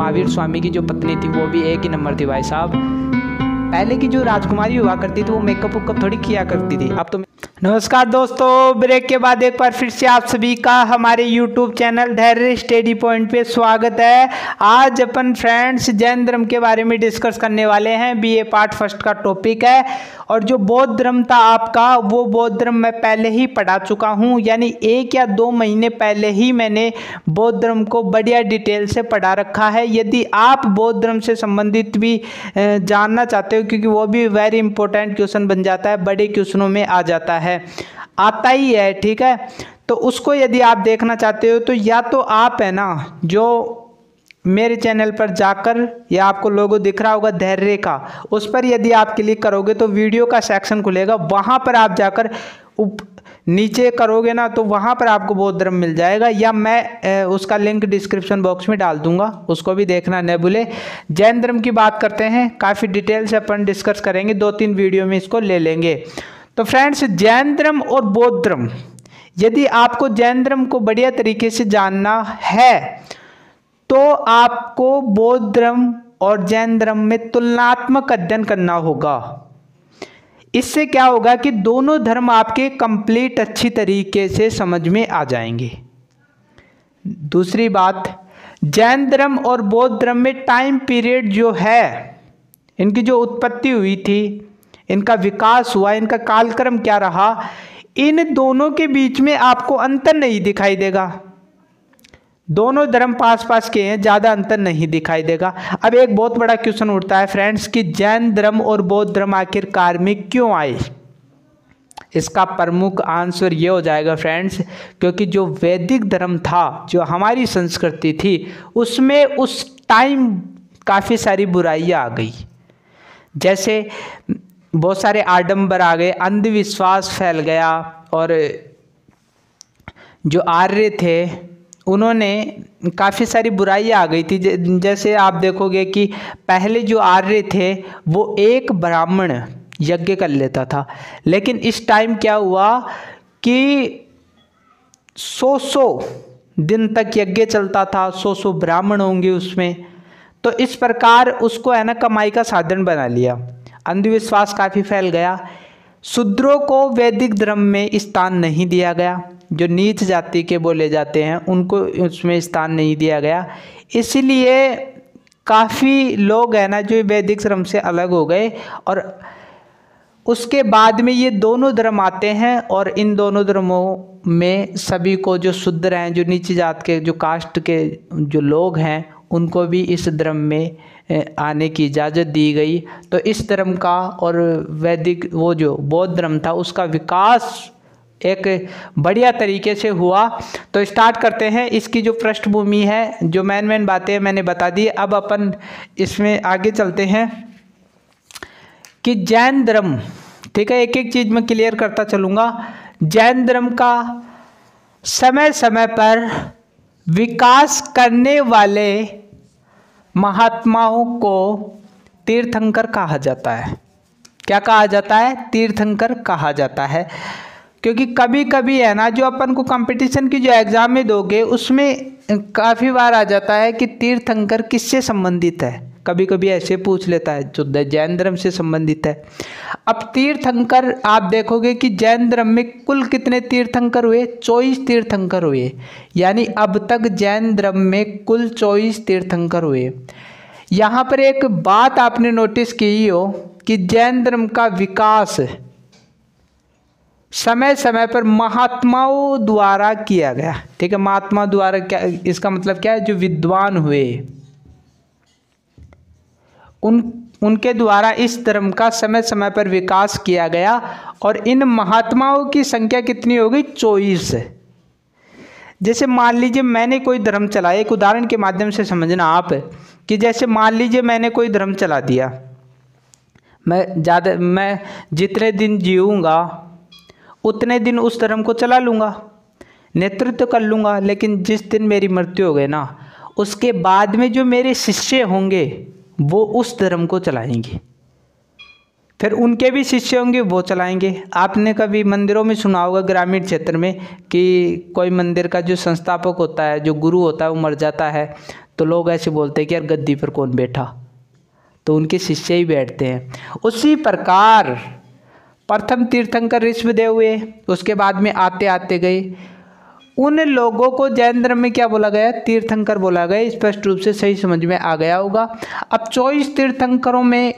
महावीर स्वामी की जो पत्नी थी वो भी एक ही नंबर थी भाई साहब। पहले की जो राजकुमारी हुआ करती थी, वो मेकअप वेकअप थोड़ी किया करती थी। अब तो नमस्कार दोस्तों, ब्रेक के बाद एक बार फिर से आप सभी का हमारे YouTube channel Dhairya study point पे स्वागत है। आज अपन फ्रेंड्स जैन धर्म के बारे में डिस्कस करने वाले हैं। बी ए पार्ट फ़र्स्ट का टॉपिक है। और जो बौद्ध धर्म था आपका, वो बौद्ध धर्म मैं पहले ही पढ़ा चुका हूँ। यानी एक या दो महीने पहले ही मैंने बौद्ध धर्म को बढ़िया डिटेल से पढ़ा रखा है। यदि आप बौद्ध धर्म से संबंधित भी जानना चाहते हो क्योंकि वो भी वेरी इंपॉर्टेंट क्वेश्चन बन जाता है, बड़े क्वेश्चनों में आ जाता है। है आता ही है, ठीक है? तो उसको यदि आप देखना चाहते हो तो या तो आप है ना, जो मेरे चैनल पर जाकर या आपको लोगो दिख रहा होगा धैर्य का, उस पर यदि आप क्लिक करोगे तो वीडियो का सेक्शन खुलेगा। वहाँ पर आप जाकर नीचे करोगे ना तो वहाँ पर आपको बौद्ध धर्म मिल जाएगा। या मैं उसका लिंक डिस्क्रिप्शन बॉक्स में डाल दूँगा। उसको भी देखना न भूले। जैन धर्म की बात करते हैं। काफ़ी डिटेल से अपन डिस्कस करेंगे। दो तीन वीडियो में इसको ले लेंगे। तो फ्रेंड्स जैन धर्म और बौद्ध धर्म। यदि आपको जैन धर्म को बढ़िया तरीके से जानना है तो आपको बौद्ध धर्म और जैन धर्म में तुलनात्मक अध्ययन करना होगा। इससे क्या होगा कि दोनों धर्म आपके कंप्लीट अच्छी तरीके से समझ में आ जाएँगे। दूसरी बात, जैन धर्म और बौद्ध धर्म में टाइम पीरियड जो है, इनकी जो उत्पत्ति हुई थी, इनका विकास हुआ, इनका कालक्रम क्या रहा, इन दोनों के बीच में आपको अंतर नहीं दिखाई देगा। दोनों धर्म पास पास के हैं, ज़्यादा अंतर नहीं दिखाई देगा। अब एक बहुत बड़ा क्वेश्चन उठता है, फ्रेंड्स, कि जैन धर्म और बौद्ध धर्म आखिरकार में क्यों आए? इसका प्रमुख आंसर ये हो जाएगा, फ्रेंड्स, क्योंकि जो वैदिक धर्म था, जो हमारी संस्कृति थी, उसमें उस टाइम काफ़ी सारी बुराइयाँ आ गई। जैसे बहुत सारे आडंबर आ गए, अंधविश्वास फैल गया और जो आर्य थे उन्होंने काफ़ी सारी बुराइयाँ आ गई थी। जैसे आप देखोगे कि पहले जो आर्य थे, वो एक ब्राह्मण यज्ञ कर लेता था। लेकिन इस टाइम क्या हुआ कि सौ सौ दिन तक यज्ञ चलता था सौ सौ ब्राह्मण होंगे उसमें। तो इस प्रकार उसको है ना कमाई का साधन बना लिया। अंधविश्वास काफ़ी फैल गया। शूद्रों को वैदिक धर्म में स्थान नहीं दिया गया। जो नीच जाति के बोले जाते हैं, उनको उसमें स्थान नहीं दिया गया। इसलिए काफ़ी लोग हैं ना, जो वैदिक धर्म से अलग हो गए और उसके बाद में ये दोनों धर्म आते हैं और इन दोनों धर्मों में सभी को जो शुद्र हैं, जो नीचे जात के, जो कास्ट के जो लोग हैं, उनको भी इस धर्म में आने की इजाज़त दी गई। तो इस धर्म का और वैदिक वो जो बौद्ध धर्म था, उसका विकास एक बढ़िया तरीके से हुआ। तो स्टार्ट करते हैं। इसकी जो पृष्ठभूमि है, जो मैन मैन बातें मैंने बता दी। अब अपन इसमें आगे चलते हैं कि जैन धर्म, ठीक है एक एक चीज़ मैं क्लियर करता चलूँगा। जैन धर्म का समय समय पर विकास करने वाले महात्माओं को तीर्थंकर कहा जाता है। क्या कहा जाता है? तीर्थंकर कहा जाता है। क्योंकि कभी कभी है ना, जो अपन को कंपटीशन की जो एग्ज़ाम में दोगे, उसमें काफ़ी बार आ जाता है कि तीर्थंकर किससे संबंधित है? कभी कभी ऐसे पूछ लेता है, जो जैन धर्म से संबंधित है। अब तीर्थंकर, आप देखोगे कि जैन धर्म में कुल कितने तीर्थंकर हुए? चौबीस तीर्थंकर हुए। यानी अब तक जैन धर्म में कुल चौबीस तीर्थंकर हुए। यहाँ पर एक बात आपने नोटिस की हो कि जैन धर्म का विकास समय समय पर महात्माओं द्वारा किया गया। ठीक है, महात्मा द्वारा क्या, इसका मतलब क्या है? जो विद्वान हुए। उन, उनके द्वारा इस धर्म का समय समय पर विकास किया गया और इन महात्माओं की संख्या कितनी हो गई? चौबीस जैसे मान लीजिए मैंने कोई धर्म चलाया एक उदाहरण के माध्यम से समझना आप, कि जैसे मान लीजिए मैंने कोई धर्म चला दिया, मैं ज़्यादा, मैं जितने दिन जीऊँगा, उतने दिन उस धर्म को चला लूँगा, नेतृत्व कर लूँगा, लेकिन जिस दिन मेरी मृत्यु हो गई ना, उसके बाद में जो मेरे शिष्य होंगे वो उस धर्म को चलाएँगे। फिर उनके भी शिष्य होंगे, वो चलाएँगे। आपने कभी मंदिरों में सुना होगा ग्रामीण क्षेत्र में कि कोई मंदिर का जो संस्थापक होता है, जो गुरु होता है, वो मर जाता है तो लोग ऐसे बोलते हैं कि यार गद्दी पर कौन बैठा? तो उनके शिष्य ही बैठते हैं। उसी प्रकार प्रथम तीर्थंकर ऋषभदेव हुए, उसके बाद में आते आते गए। उन लोगों को जैन धर्म में क्या बोला गया? तीर्थंकर बोला गया। स्पष्ट रूप से सही समझ में आ गया होगा। अब चौबीस तीर्थंकरों में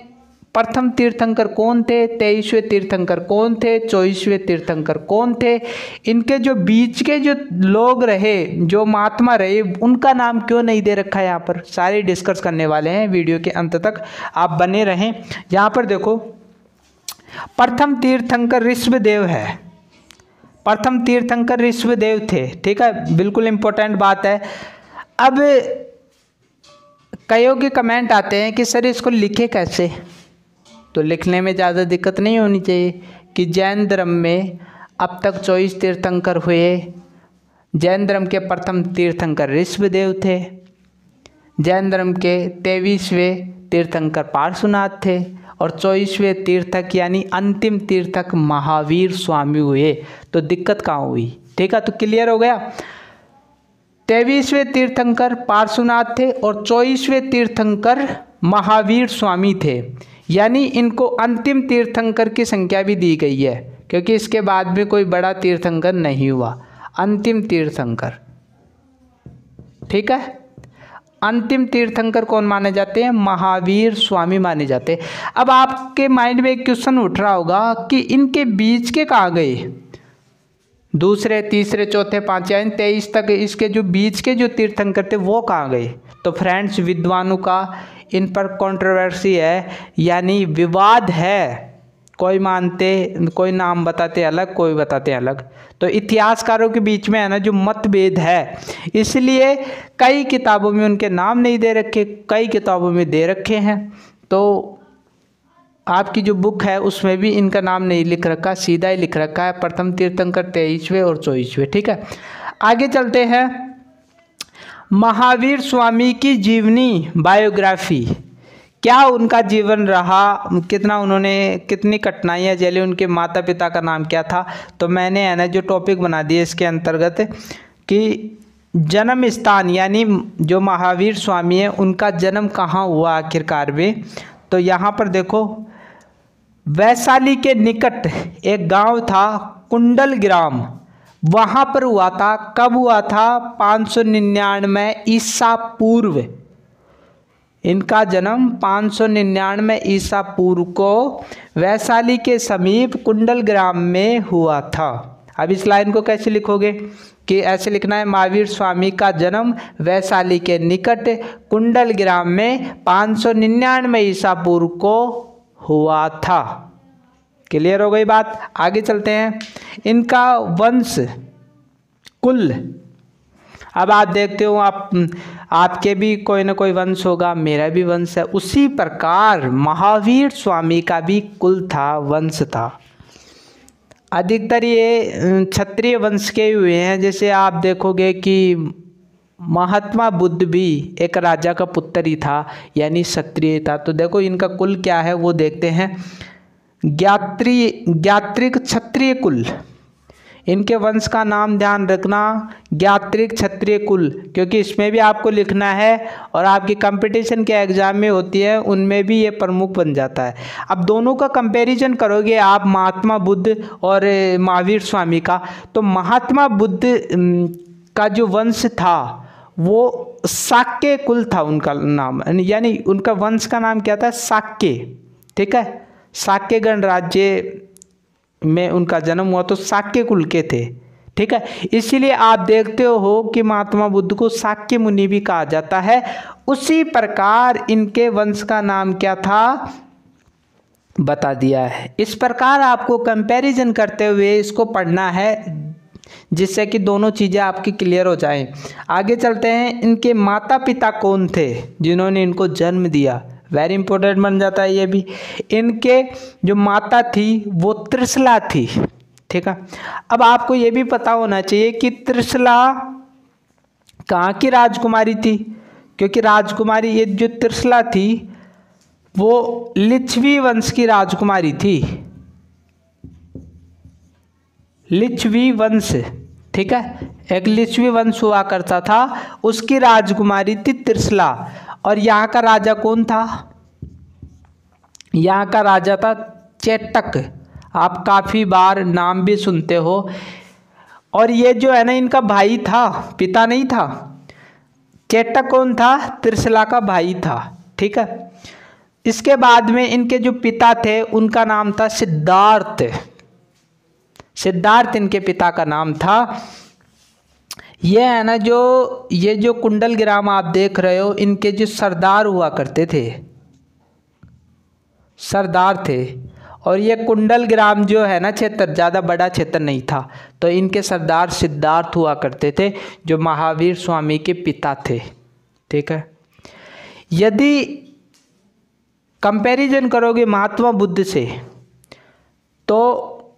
प्रथम तीर्थंकर कौन थे? तेईसवें तीर्थंकर कौन थे? चौबीसवें तीर्थंकर कौन थे? इनके जो बीच के जो लोग रहे, जो महात्मा रहे, उनका नाम क्यों नहीं दे रखा है यहाँ पर? सारे डिस्कस करने वाले हैं वीडियो के अंत तक। आप बने रहें। यहाँ पर देखो, प्रथम तीर्थंकर ऋषभदेव है। प्रथम तीर्थंकर ऋषभदेव थे, ठीक है? बिल्कुल इंपॉर्टेंट बात है। अब कईयों के कमेंट आते हैं कि सर इसको लिखे कैसे? तो लिखने में ज़्यादा दिक्कत नहीं होनी चाहिए कि जैन धर्म में अब तक चौबीस तीर्थंकर हुए। जैन धर्म के प्रथम तीर्थंकर ऋषभदेव थे। जैन धर्म के तेईसवें तीर्थंकर पार्श्वनाथ थे। और चौबीसवें तीर्थक यानी अंतिम तीर्थक महावीर स्वामी हुए। तो दिक्कत कहाँ हुई? ठीक है तो क्लियर हो गया। तेईसवें तीर्थंकर पार्श्वनाथ थे और चौबीसवें तीर्थंकर महावीर स्वामी थे। यानी इनको अंतिम तीर्थंकर की संख्या भी दी गई है, क्योंकि इसके बाद में कोई बड़ा तीर्थंकर नहीं हुआ। अंतिम तीर्थंकर। ठीक है? अंतिम तीर्थंकर कौन माने जाते हैं? महावीर स्वामी माने जाते हैं। अब आपके माइंड में एक क्वेश्चन उठ रहा होगा कि इनके बीच के कहाँ गए? दूसरे, तीसरे, चौथे पाँच यानी तेईस तक इसके जो बीच के जो तीर्थंकर थे, वो कहाँ गए? तो फ्रेंड्स, विद्वानों का इन पर कंट्रोवर्सी है, यानी विवाद है। कोई मानते, कोई नाम बताते अलग, कोई बताते अलग। तो इतिहासकारों के बीच में है ना, जो मतभेद है, इसलिए कई किताबों में उनके नाम नहीं दे रखे, कई किताबों में दे रखे हैं। तो आपकी जो बुक है, उसमें भी इनका नाम नहीं लिख रखा, सीधा ही लिख रखा है। प्रथम तीर्थंकर तेईसवें और चौबीसवें, ठीक है? आगे चलते हैं। महावीर स्वामी की जीवनी बायोग्राफी। क्या उनका जीवन रहा? कितना उन्होंने, कितनी कठिनाइयाँ झेली? उनके माता पिता का नाम क्या था? तो मैंने है ना जो टॉपिक बना दिया इसके अंतर्गत कि जन्म स्थान यानी जो महावीर स्वामी है, उनका जन्म कहाँ हुआ आखिरकार में? तो यहाँ पर देखो, वैशाली के निकट एक गाँव था, कुंडल ग्राम। वहाँ पर हुआ था, कब हुआ था? पाँच सौ निन्यानवे ईसा पूर्व। इनका जन्म पाँच सौ निन्यानवे ईसा पूर्व को वैशाली के समीप कुंडल ग्राम में हुआ था। अब इस लाइन को कैसे लिखोगे? कि ऐसे लिखना है, महावीर स्वामी का जन्म वैशाली के निकट कुंडल ग्राम में पाँच सौ निन्यानवे ईसा पूर्व को हुआ था। क्लियर हो गई बात? आगे चलते हैं। इनका वंश कुल अब आप देखते हो, आप आपके भी कोई ना कोई वंश होगा, मेरा भी वंश है। उसी प्रकार महावीर स्वामी का भी कुल था, वंश था। अधिकतर ये क्षत्रिय वंश के हुए हैं। जैसे आप देखोगे कि महात्मा बुद्ध भी एक राजा का पुत्र ही था, यानी क्षत्रिय था। तो देखो, इनका कुल क्या है, वो देखते हैं। ज्ञात्री, ज्ञात्रिक क्षत्रिय कुल। इनके वंश का नाम ध्यान रखना ज्ञात्रिक क्षत्रिय कुल, क्योंकि इसमें भी आपको लिखना है और आपकी कंपटीशन के एग्ज़ाम में होती है, उनमें भी ये प्रमुख बन जाता है। अब दोनों का कंपैरिजन करोगे आप, महात्मा बुद्ध और महावीर स्वामी का तो महात्मा बुद्ध का जो वंश था, वो साक्य कुल था उनका नाम, यानी उनका वंश का नाम क्या था? साक्य ठीक है? साक्य गणराज्य में उनका जन्म हुआ तो साक्य कुल के थे, ठीक है? इसीलिए आप देखते हो कि महात्मा बुद्ध को साक्य मुनि भी कहा जाता है। उसी प्रकार इनके वंश का नाम क्या था? बता दिया है। इस प्रकार आपको कंपैरिजन करते हुए इसको पढ़ना है, जिससे कि दोनों चीज़ें आपकी क्लियर हो जाएँ। आगे चलते हैं, इनके माता पिता कौन थे, जिन्होंने इनको जन्म दिया? वेरी इंपॉर्टेंट बन जाता है ये भी। इनके जो माता थी, वो त्रिशला थी। ठीक है? अब आपको ये भी पता होना चाहिए कि त्रिशला कहाँ की राजकुमारी थी? क्योंकि राजकुमारी, ये जो त्रिशला थी, वो लिच्छवी वंश की राजकुमारी थी। लिच्छवी वंश, ठीक है? एक लिच्छवी वंश हुआ करता था, उसकी राजकुमारी थी त्रिशला। और यहाँ का राजा कौन था? यहाँ का राजा था चेटक आप काफ़ी बार नाम भी सुनते हो। और ये जो है ना, इनका भाई था, पिता नहीं था। चेटक कौन था? त्रिशला का भाई था, ठीक है? इसके बाद में इनके जो पिता थे, उनका नाम था सिद्धार्थ। सिद्धार्थ इनके पिता का नाम था। ये है ना जो, ये जो कुंडल ग्राम आप देख रहे हो, इनके जो सरदार हुआ करते थे, सरदार थे, और ये कुंडल ग्राम जो है ना क्षेत्र, ज़्यादा बड़ा क्षेत्र नहीं था तो इनके सरदार सिद्धार्थ हुआ करते थे, जो महावीर स्वामी के पिता थे, ठीक है? यदि कंपैरिजन करोगे महात्मा बुद्ध से तो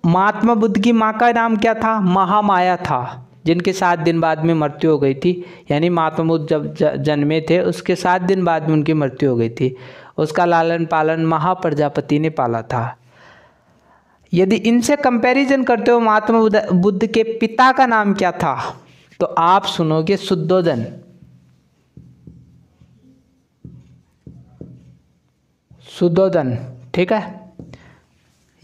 महात्मा बुद्ध की माँ का नाम क्या था? महामाया था। जिनके सात दिन बाद में मृत्यु हो गई थी, यानी महात्मा बुद्ध जब जन्मे थे, उसके सात दिन बाद में उनकी मृत्यु हो गई थी। उसका लालन पालन महाप्रजापति ने पाला था। यदि इनसे कंपैरिजन करते हो महात्मा बुद्ध के पिता का नाम क्या था? तो आप सुनोगे शुद्धोधन शुद्धोधन ठीक है?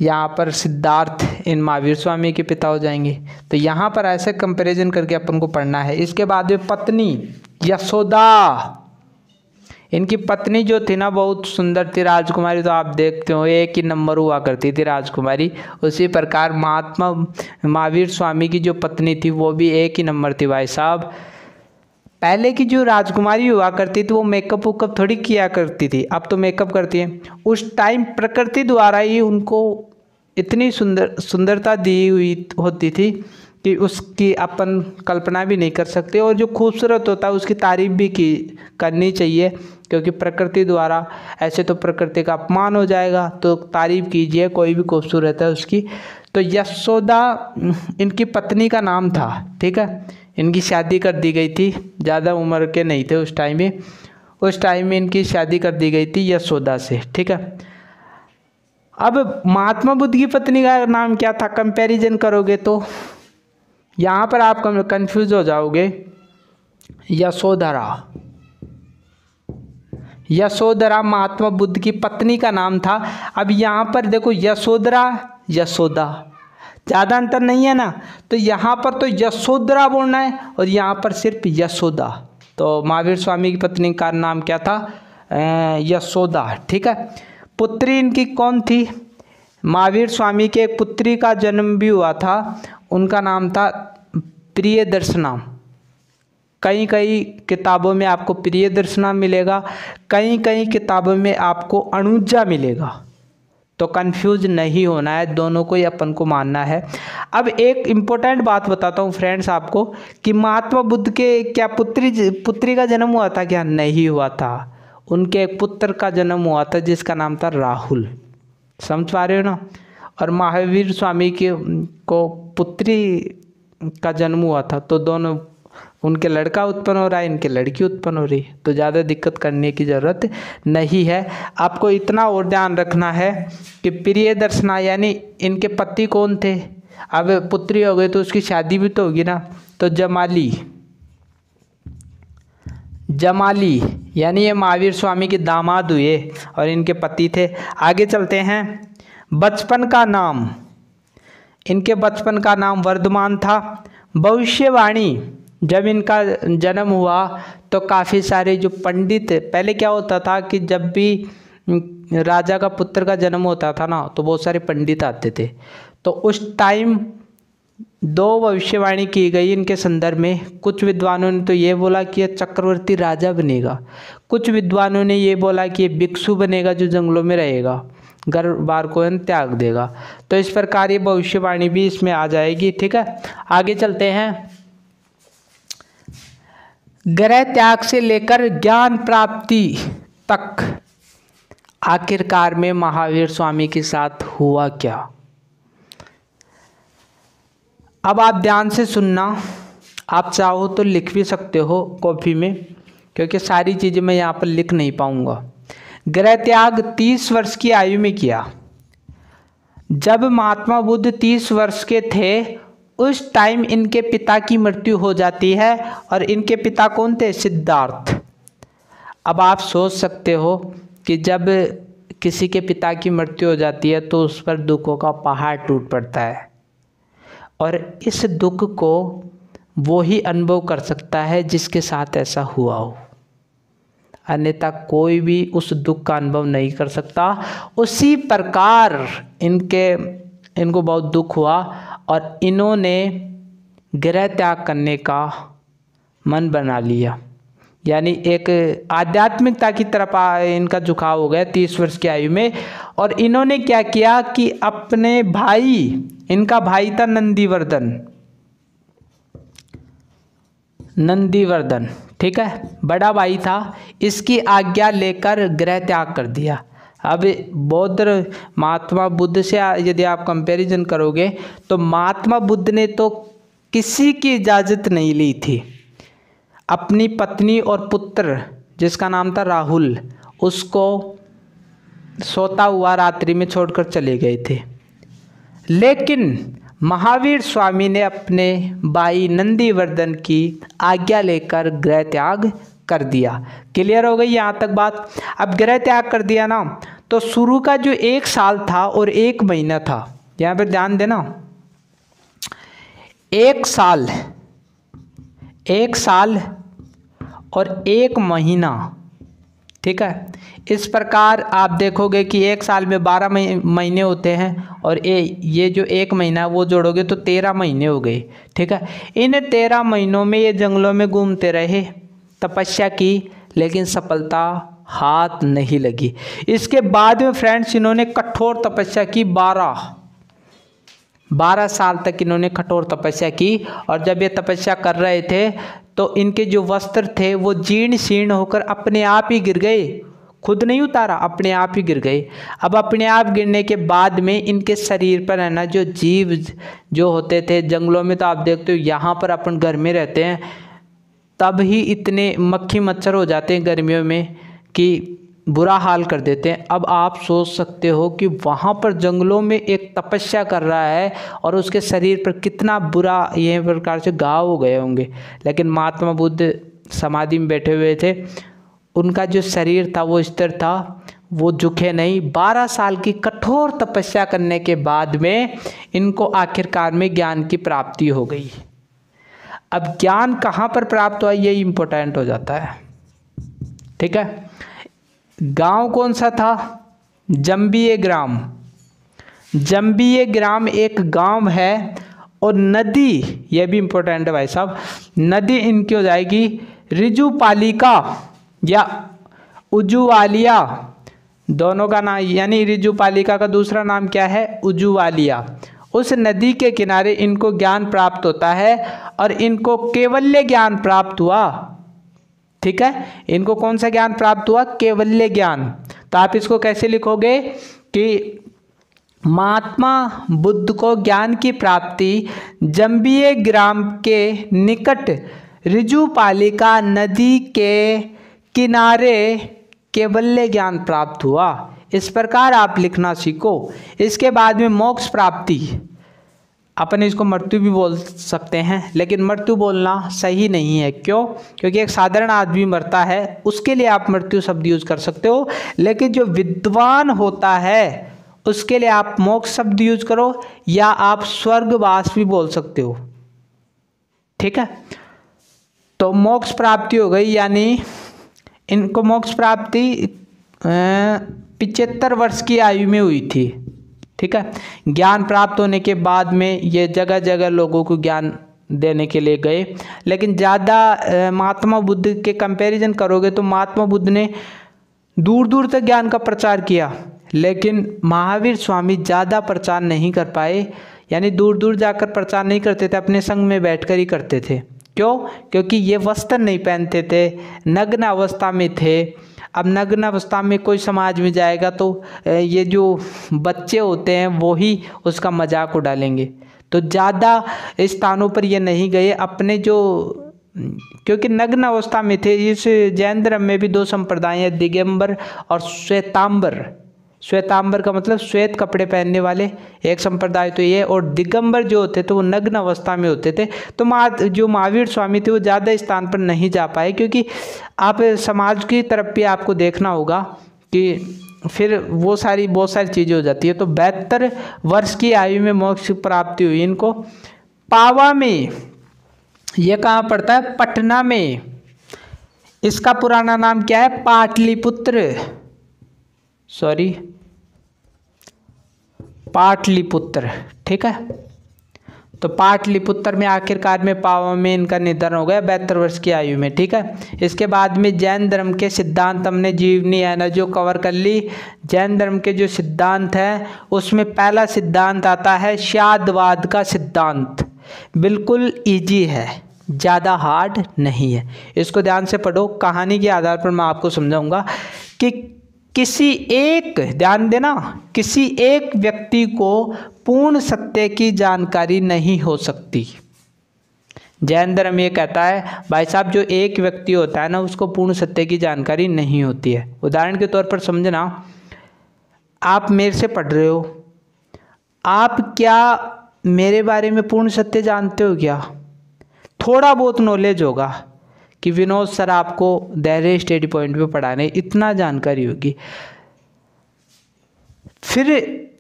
यहाँ पर सिद्धार्थ इन महावीर स्वामी के पिता हो जाएँगे। तो यहाँ पर ऐसे कंपैरिजन करके अपन को पढ़ना है। इसके बाद में पत्नी, यशोदा। इनकी पत्नी जो थी ना, बहुत सुंदर थी राजकुमारी। तो आप देखते हो, एक ही नंबर हुआ करती थी राजकुमारी। उसी प्रकार महात्मा, महावीर स्वामी की जो पत्नी थी, वो भी एक ही नंबर थी भाई साहब। पहले की जो राजकुमारी हुआ करती थी, वो मेकअप वेकअप थोड़ी किया करती थी। अब तो मेकअप करती है। उस टाइम प्रकृति द्वारा ही उनको इतनी सुंदर, सुंदरता दी हुई होती थी कि उसकी अपन कल्पना भी नहीं कर सकते और जो खूबसूरत होता है उसकी तारीफ़ भी की, करनी चाहिए, क्योंकि प्रकृति द्वारा ऐसे तो प्रकृति का अपमान हो जाएगा तो तारीफ़ कीजिए, कोई भी खूबसूरत है उसकी। तो यशोदा, इनकी पत्नी का नाम था, ठीक है? इनकी शादी कर दी गई थी, ज़्यादा उम्र के नहीं थे उस टाइम में। उस टाइम में इनकी शादी कर दी गई थी यशोदा से, ठीक है? अब महात्मा बुद्ध की पत्नी का नाम क्या था? कंपैरिजन करोगे तो। यहाँ पर आप कंफ्यूज हो जाओगे। यशोधरा। यशोधरा महात्मा बुद्ध की पत्नी का नाम था। अब यहाँ पर देखो, यशोधरा, यशोदा। ज़्यादा अंतर नहीं है ना? तो यहाँ पर तो यशोधरा बोलना है और यहाँ पर सिर्फ़ यशोदा। तो महावीर स्वामी की पत्नी का नाम क्या था? यशोदा। ठीक है? पुत्री इनकी कौन थी? महावीर स्वामी के एक पुत्री का जन्म भी हुआ था। उनका नाम था प्रिय दर्शना कई कई किताबों में आपको प्रिय दर्शना मिलेगा। कई कई किताबों में आपको अनुजा मिलेगा। तो कंफ्यूज नहीं होना है। दोनों को ही अपन को मानना है। अब एक इम्पोर्टेंट बात बताता हूँ फ्रेंड्स आपको कि महात्मा बुद्ध के क्या पुत्री पुत्री का जन्म हुआ था क्या? नहीं हुआ था। उनके एक पुत्र का जन्म हुआ था, जिसका नाम था राहुल। समझ पा रहे हो ना? और महावीर स्वामी के, को पुत्री का जन्म हुआ था तो दोनों, उनके लड़का उत्पन्न हो रहा है, इनके लड़की उत्पन्न हो रही है। तो ज़्यादा दिक्कत करने की ज़रूरत नहीं है। आपको इतना और ध्यान रखना है कि प्रिय दर्शना यानी इनके पति कौन थे? अब पुत्री हो गई तो उसकी शादी भी तो होगी ना? तो जमाली। जमाली, यानी ये महावीर स्वामी के दामाद हुए और इनके पति थे। आगे चलते हैं। बचपन का नाम। इनके बचपन का नाम वर्धमान था। भविष्यवाणी। जब इनका जन्म हुआ तो काफ़ी सारे जो पंडित, पहले क्या होता था कि जब भी राजा का पुत्र का जन्म होता था ना तो बहुत सारे पंडित आते थे। तो उस टाइम दो भविष्यवाणी की गई इनके संदर्भ में। कुछ विद्वानों ने तो ये बोला कि यह चक्रवर्ती राजा बनेगा। कुछ विद्वानों ने ये बोला कि ये भिक्षु बनेगा जो जंगलों में रहेगा। घर बार को त्याग देगा। तो इस प्रकार ये भविष्यवाणी भी इसमें आ जाएगी, ठीक है? आगे चलते हैं। ग्रह त्याग से लेकर ज्ञान प्राप्ति तक आखिरकार में महावीर स्वामी के साथ हुआ क्या? अब आप ध्यान से सुनना। आप चाहो तो लिख भी सकते हो कॉपी में, क्योंकि सारी चीज़ें मैं यहाँ पर लिख नहीं पाऊँगा। ग्रह त्याग तीस वर्ष की आयु में किया। जब महात्मा बुद्ध तीस वर्ष के थे, उस टाइम इनके पिता की मृत्यु हो जाती है, और इनके पिता कौन थे? सिद्धार्थ। अब आप सोच सकते हो कि जब किसी के पिता की मृत्यु हो जाती है तो उस पर दुखों का पहाड़ टूट पड़ता है। और इस दुख को वो ही अनुभव कर सकता है जिसके साथ ऐसा हुआ हो। अन्यथा कोई भी उस दुख का अनुभव नहीं कर सकता। उसी प्रकार इनके, इनको बहुत दुख हुआ और इन्होंने गृह त्याग करने का मन बना लिया। यानी एक आध्यात्मिकता की तरफ़ इनका झुकाव हो गया तीस वर्ष की आयु में। और इन्होंने क्या किया कि अपने भाई, इनका भाई था नंदीवर्धन। नंदीवर्धन, ठीक है? बड़ा भाई था। इसकी आज्ञा लेकर ग्रह त्याग कर दिया। अब बौद्ध, महात्मा बुद्ध से यदि आप कंपैरिजन करोगे तो महात्मा बुद्ध ने तो किसी की इजाज़त नहीं ली थी। अपनी पत्नी और पुत्र, जिसका नाम था राहुल, उसको सोता हुआ रात्रि में छोड़कर चले गए थे। लेकिन महावीर स्वामी ने अपने भाई नंदीवर्धन की आज्ञा लेकर गृह त्याग कर दिया। क्लियर हो गई यहाँ तक बात? अब गृह त्याग कर दिया ना तो शुरू का जो एक साल था और एक महीना था, यहाँ पर ध्यान देना। एक साल एक साल और एक महीना, ठीक है? इस प्रकार आप देखोगे कि एक साल में बारह महीने होते हैं और ए, ये जो एक महीना वो जोड़ोगे तो तेरह महीने हो गए, ठीक है? इन तेरह महीनों में ये जंगलों में घूमते रहे, तपस्या की, लेकिन सफलता हाथ नहीं लगी। इसके बाद में फ्रेंड्स इन्होंने कठोर तपस्या की बारह। बारह साल तक इन्होंने कठोर तपस्या की और जब ये तपस्या कर रहे थे तो इनके जो वस्त्र थे, वो जीर्ण शीर्ण होकर अपने आप ही गिर गए। खुद नहीं उतारा, अपने आप ही गिर गए। अब अपने आप गिरने के बाद में इनके शरीर पर है ना, जो जीव जो होते थे जंगलों में तो आप देखते हो, यहाँ पर अपन घर में रहते हैं, तब ही इतने मक्खी मच्छर हो जाते हैं गर्मियों में कि बुरा हाल कर देते हैं। अब आप सोच सकते हो कि वहाँ पर जंगलों में एक तपस्या कर रहा है और उसके शरीर पर कितना बुरा ये प्रकार से घाव हो गए होंगे। लेकिन महात्मा बुद्ध समाधि में बैठे हुए थे। उनका जो शरीर था, वो स्थिर था, वो झुके नहीं। बारह साल की कठोर तपस्या करने के बाद में इनको आखिरकार में ज्ञान की प्राप्ति हो गई। अब ज्ञान कहाँ पर प्राप्त हुआ, ये इम्पोर्टेंट हो जाता है। ठीक है? गाँव कौन सा था? जम्बिए ग्राम। जम्बिए ग्राम एक गाँव है और नदी यह भी इम्पोर्टेंट है भाई साहब, नदी इनकी हो जाएगी रिजू पालिका या उजुवालिया। दोनों का नाम, यानी रिजू पालिका का दूसरा नाम क्या है? उजुवालिया। उस नदी के किनारे इनको ज्ञान प्राप्त होता है और इनको केवल्य ज्ञान प्राप्त हुआ। ठीक है? इनको कौन सा ज्ञान प्राप्त हुआ? केवल्य ज्ञान। तो आप इसको कैसे लिखोगे? कि महात्मा बुद्ध को ज्ञान की प्राप्ति जम्बिये ग्राम के निकट रिजुपालिका नदी के किनारे केवल्य ज्ञान प्राप्त हुआ। इस प्रकार आप लिखना सीखो। इसके बाद में मोक्ष प्राप्ति। अपन इसको मृत्यु भी बोल सकते हैं, लेकिन मृत्यु बोलना सही नहीं है। क्यों? क्योंकि एक साधारण आदमी मरता है, उसके लिए आप मृत्यु शब्द यूज़ कर सकते हो, लेकिन जो विद्वान होता है, उसके लिए आप मोक्ष शब्द यूज़ करो, या आप स्वर्गवास भी बोल सकते हो। ठीक है? तो मोक्ष प्राप्ति हो गई, यानी इनको मोक्ष प्राप्ति पिचहत्तर वर्ष की आयु में हुई थी। ठीक है? ज्ञान प्राप्त होने के बाद में ये जगह जगह लोगों को ज्ञान देने के लिए गए। लेकिन ज़्यादा महात्मा बुद्ध के कंपैरिजन करोगे तो महात्मा बुद्ध ने दूर दूर तक ज्ञान का प्रचार किया। लेकिन महावीर स्वामी ज़्यादा प्रचार नहीं कर पाए। यानी दूर दूर जाकर प्रचार नहीं करते थे, अपने संग में बैठकर ही करते थे। क्यों? क्योंकि ये वस्त्र नहीं पहनते थे, नग्न अवस्था में थे। अब नग्न अवस्था में कोई समाज में जाएगा तो ये जो बच्चे होते हैं, वो ही उसका मज़ाक उड़ालेंगे। तो ज़्यादा स्थानों पर ये नहीं गए, अपने जो, क्योंकि नग्न अवस्था में थे, इस जैन धर्म में भी दो संप्रदाय हैं, दिगंबर और श्वेतांबर। श्वेतांबर का मतलब श्वेत कपड़े पहनने वाले, एक संप्रदाय तो ये और दिगंबर जो होते थे, वो नग्न अवस्था में होते थे। तो मा, जो महावीर स्वामी थे, वो ज़्यादा स्थान पर नहीं जा पाए, क्योंकि आप समाज की तरफ़ भी आपको देखना होगा कि फिर वो सारी, बहुत सारी चीज़ें हो जाती है। तो बहत्तर वर्ष की आयु में मोक्ष प्राप्ति हुई इनको। पावा में, ये कहाँ पड़ता है? पटना में। इसका पुराना नाम क्या है? पाटलिपुत्र। सॉरी पाटलिपुत्र, ठीक है? तो पाटलिपुत्र में आखिरकार में पावा में इनका निधन हो गया, बहत्तर वर्ष की आयु में, ठीक है? इसके बाद में जैन धर्म के सिद्धांत हमने जीवनी है ना जो कवर कर ली। जैन धर्म के जो सिद्धांत हैं, उसमें पहला सिद्धांत आता है शादवाद का सिद्धांत। बिल्कुल इजी है, ज़्यादा हार्ड नहीं है। इसको ध्यान से पढ़ो, कहानी के आधार पर मैं आपको समझाऊँगा कि किसी एक, ध्यान देना, किसी एक व्यक्ति को पूर्ण सत्य की जानकारी नहीं हो सकती। जैन धर्म ये कहता है, भाई साहब, जो एक व्यक्ति होता है ना, उसको पूर्ण सत्य की जानकारी नहीं होती है। उदाहरण के तौर पर समझना, आप मेरे से पढ़ रहे हो। आप क्या मेरे बारे में पूर्ण सत्य जानते हो क्या? थोड़ा बहुत नॉलेज होगा। कि विनोद सर आपको धैर्य स्टडी पॉइंट पे पढ़ाने इतना जानकारी होगी। फिर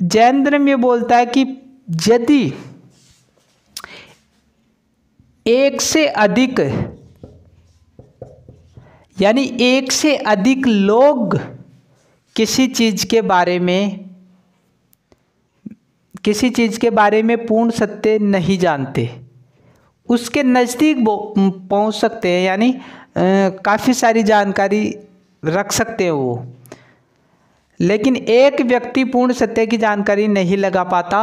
जैन धर्म ये बोलता है कि यदि एक से अधिक, यानी एक से अधिक लोग किसी चीज़ के बारे में, किसी चीज़ के बारे में पूर्ण सत्य नहीं जानते। उसके नज़दीक पहुँच सकते हैं, यानी काफ़ी सारी जानकारी रख सकते हैं वो। लेकिन एक व्यक्ति पूर्ण सत्य की जानकारी नहीं लगा पाता,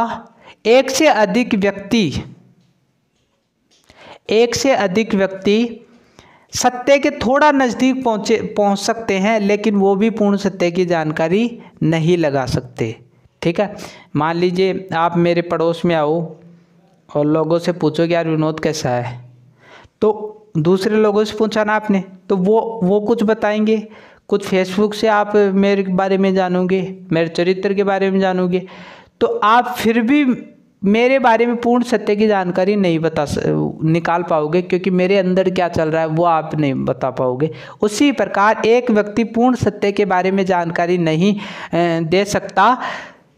एक से अधिक व्यक्ति, एक से अधिक व्यक्ति सत्य के थोड़ा नज़दीक पहुँचे, पहुँच सकते हैं, लेकिन वो भी पूर्ण सत्य की जानकारी नहीं लगा सकते। ठीक है? मान लीजिए आप मेरे पड़ोस में आओ और लोगों से पूछो कि यार विनोद कैसा है? तो दूसरे लोगों से पूछा ना आपने तो वो वो कुछ बताएँगे। कुछ फेसबुक से आप मेरे बारे में जानोगे, मेरे चरित्र के बारे में जानोगे। तो आप फिर भी मेरे बारे में पूर्ण सत्य की जानकारी नहीं बता निकाल पाओगे, क्योंकि मेरे अंदर क्या चल रहा है वो आप नहीं बता पाओगे। उसी प्रकार एक व्यक्ति पूर्ण सत्य के बारे में जानकारी नहीं दे सकता।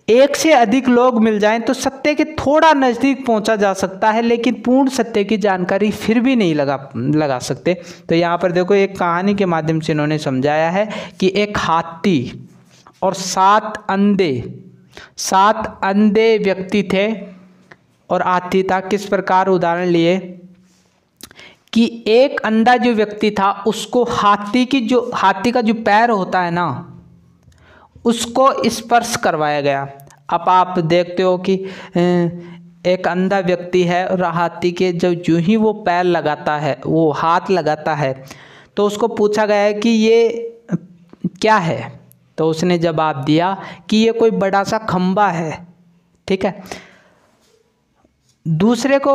एक से अधिक लोग मिल जाएँ तो सत्य के थोड़ा नज़दीक पहुँचा जा सकता है, लेकिन पूर्ण सत्य की जानकारी फिर भी नहीं लगा लगा सकते। तो यहाँ पर देखो, एक कहानी के माध्यम से इन्होंने समझाया है कि एक हाथी और सात अंधे सात अंधे व्यक्ति थे और हाथी था। किस प्रकार उदाहरण लिए कि एक अंधा जो व्यक्ति था, उसको हाथी की जो, हाथी का जो पैर होता है ना उसको स्पर्श करवाया गया। अब आप देखते हो कि एक अंधा व्यक्ति है और हाथी के जब जो ही वो पैर लगाता है, वो हाथ लगाता है तो उसको पूछा गया है कि ये क्या है? तो उसने जवाब दिया कि ये कोई बड़ा सा खम्बा है, ठीक है? दूसरे को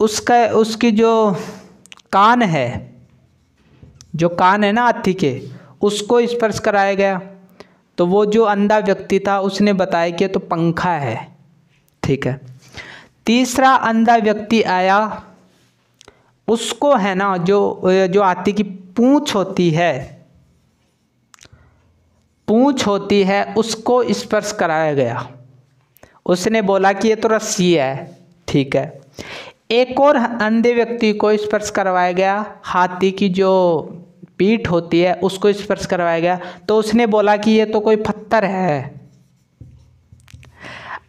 उसका, उसकी जो कान है, जो कान है ना हाथी के, उसको स्पर्श कराया गया। तो वो जो अंधा व्यक्ति था, उसने बताया कि तो पंखा है। ठीक है। तीसरा अंधा व्यक्ति आया, उसको है ना, जो जो हाथी की पूंछ होती है, पूंछ होती है, उसको स्पर्श कराया गया। उसने बोला कि ये तो रस्सी है। ठीक है। एक और अंधे व्यक्ति को स्पर्श करवाया गया, हाथी की जो पीठ होती है, उसको स्पर्श करवाया गया। तो उसने बोला कि ये तो कोई पत्थर है।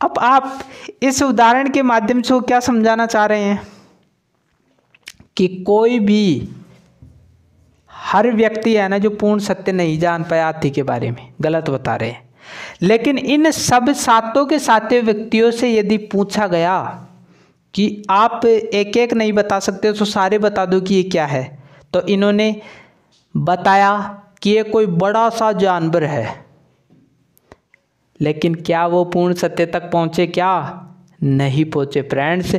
अब आप इस उदाहरण के माध्यम से क्या समझाना चाह रहे हैं? कि कोई भी, हर व्यक्ति है ना जो पूर्ण सत्य नहीं जान पाया आती के बारे में, गलत बता रहे हैं। लेकिन इन सब सातों के सातों व्यक्तियों से यदि पूछा गया कि आप एक एक नहीं बता सकते तो सारे बता दो कि ये क्या है। तो इन्होंने बताया कि ये कोई बड़ा सा जानवर है। लेकिन क्या वो पूर्ण सत्य तक पहुँचे? क्या? नहीं पहुँचे फ्रेंड्स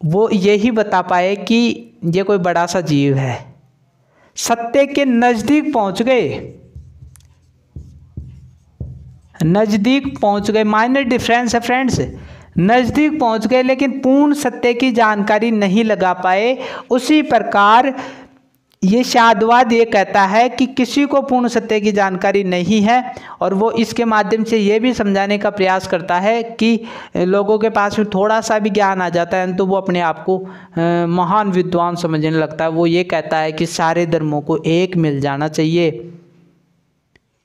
वो यही बता पाए कि ये कोई बड़ा सा जीव है। सत्य के नज़दीक पहुँच गए। नज़दीक पहुँच गए। माइनर डिफरेंस है फ्रेंड्स नज़दीक पहुँच गए, लेकिन पूर्ण सत्य की जानकारी नहीं लगा पाए। उसी प्रकार ये शादवाद ये कहता है कि किसी को पूर्ण सत्य की जानकारी नहीं है और वो इसके माध्यम से ये भी समझाने का प्रयास करता है कि लोगों के पास थोड़ा सा भी ज्ञान आ जाता है तो वो अपने आप को महान विद्वान समझने लगता है। वो ये कहता है कि सारे धर्मों को एक मिल जाना चाहिए।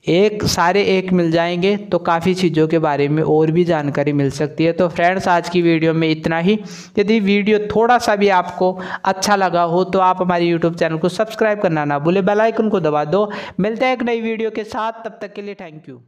एक, सारे एक मिल जाएँगे तो काफ़ी चीज़ों के बारे में और भी जानकारी मिल सकती है। तो फ्रेंड्स, आज की वीडियो में इतना ही। यदि वीडियो थोड़ा सा भी आपको अच्छा लगा हो तो आप हमारे यूट्यूब चैनल को सब्सक्राइब करना ना भूले, बेल आइकन को दबा दो। मिलते हैं एक नई वीडियो के साथ, तब तक के लिए थैंक यू।